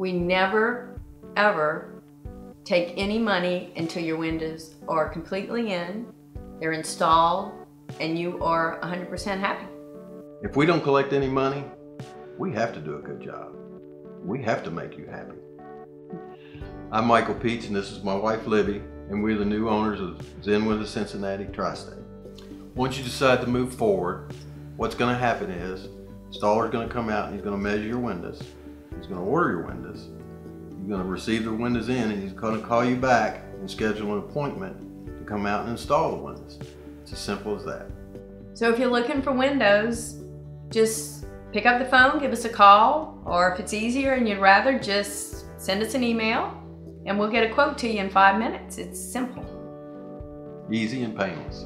We never, ever take any money until your windows are completely in, they're installed, and you are 100% happy. If we don't collect any money, we have to do a good job. We have to make you happy. I'm Michael Peach and this is my wife Libby and we're the new owners of Zen with the Cincinnati Tri-State. Once you decide to move forward, what's going to happen is installer's going to come out and he's going to measure your windows. Going to order your windows. You're going to receive the windows in and he's going to call you back and schedule an appointment to come out and install the windows. It's as simple as that. So if you're looking for windows, just pick up the phone, give us a call, or if it's easier and you'd rather, just send us an email and we'll get a quote to you in five minutes. It's simple. Easy and painless.